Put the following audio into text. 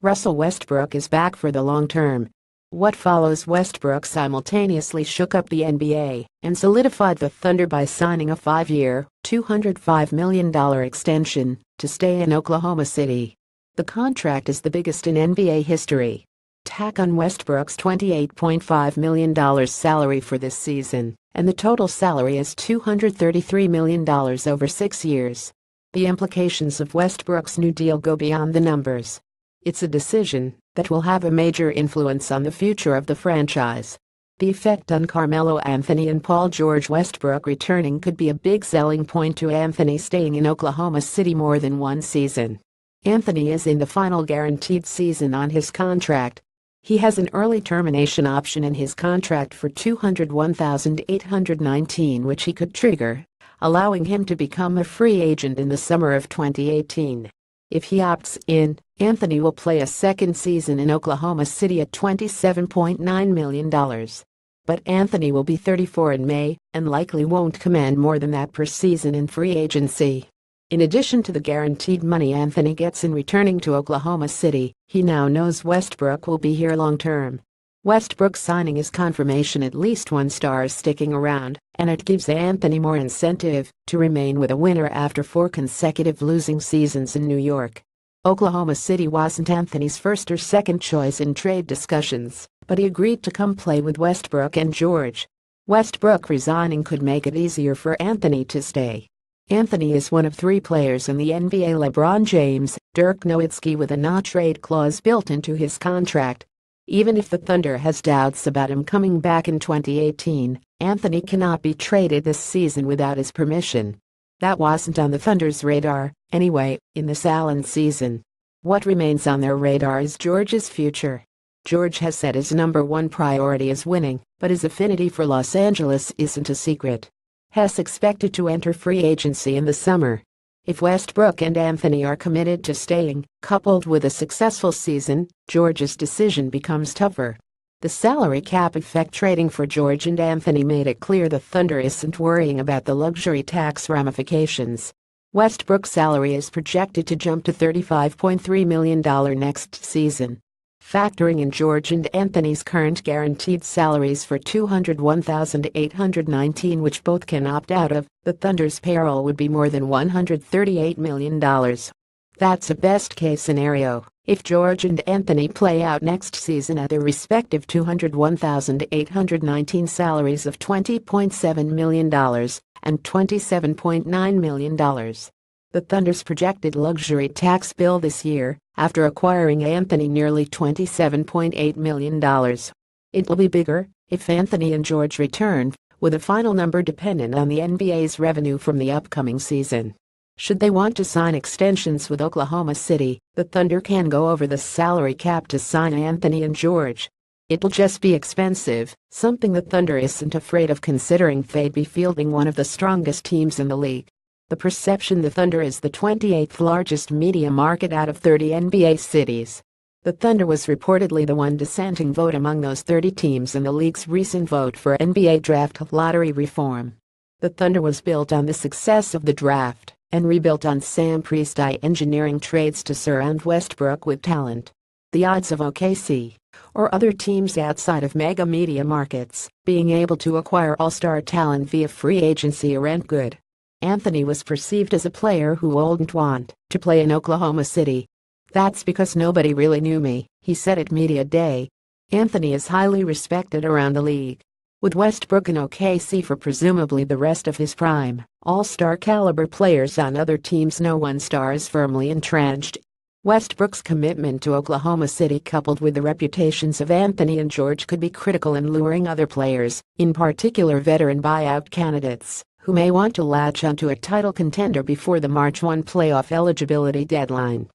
Russell Westbrook is back for the long term. What follows Westbrook simultaneously shook up the NBA and solidified the Thunder by signing a five-year, $205 million extension to stay in Oklahoma City. The contract is the biggest in NBA history. Tack on Westbrook's $28.5 million salary for this season, and the total salary is $233 million over six years. The implications of Westbrook's new deal go beyond the numbers. It's a decision that will have a major influence on the future of the franchise. The effect on Carmelo Anthony and Paul George Westbrook returning could be a big selling point to Anthony staying in Oklahoma City more than one season. Anthony is in the final guaranteed season on his contract. He has an early termination option in his contract for 201,819 which he could trigger, allowing him to become a free agent in the summer of 2018. If he opts in, Anthony will play a second season in Oklahoma City at $27.9 million. But Anthony will be 34 in May and likely won't command more than that per season in free agency. In addition to the guaranteed money Anthony gets in returning to Oklahoma City, he now knows Westbrook will be here long term. Westbrook signing is confirmation at least one star is sticking around, and it gives Anthony more incentive to remain with a winner after four consecutive losing seasons in New York. Oklahoma City wasn't Anthony's first or second choice in trade discussions, but he agreed to come play with Westbrook and George. Westbrook resigning could make it easier for Anthony to stay. Anthony is one of three players in the NBA LeBron James, Dirk Nowitzki with a no-trade clause built into his contract. Even if the Thunder has doubts about him coming back in 2018, Anthony cannot be traded this season without his permission. That wasn't on the Thunder's radar, anyway, in this Allen season. What remains on their radar is George's future. George has said his number one priority is winning, but his affinity for Los Angeles isn't a secret. Hess expected to enter free agency in the summer. If Westbrook and Anthony are committed to staying, coupled with a successful season, George's decision becomes tougher. The salary cap effect trading for George and Anthony made it clear the Thunder isn't worrying about the luxury tax ramifications. Westbrook's salary is projected to jump to $35.3 million next season factoring in George and Anthony's current guaranteed salaries for 201,819 which both can opt out of, the Thunder's payroll would be more than $138 million. That's a best-case scenario. If George and Anthony play out next season at their respective 201,819 salaries of $20.7 million and $27.9 million, the Thunder's projected luxury tax bill this year, after acquiring Anthony nearly $27.8 million. It will be bigger if Anthony and George return, with a final number dependent on the NBA's revenue from the upcoming season. Should they want to sign extensions with Oklahoma City, the Thunder can go over the salary cap to sign Anthony and George. It'll just be expensive, something the Thunder isn't afraid of considering they'd be fielding one of the strongest teams in the league. The perception the Thunder is the 28th largest media market out of 30 NBA cities. The Thunder was reportedly the one dissenting vote among those 30 teams in the league's recent vote for NBA draft lottery reform. The Thunder was built on the success of the draft and rebuilt on Sam Presti engineering trades to surround Westbrook with talent. The odds of OKC or other teams outside of mega media markets being able to acquire all-star talent via free agency aren't good. Anthony was perceived as a player who wouldn't want to play in Oklahoma City. That's because nobody really knew me, he said at Media Day. Anthony is highly respected around the league. With Westbrook and OKC for presumably the rest of his prime, all-star caliber players on other teams no one star is firmly entrenched. Westbrook's commitment to Oklahoma City coupled with the reputations of Anthony and George could be critical in luring other players, in particular veteran buyout candidates who may want to latch onto a title contender before the March 1 playoff eligibility deadline.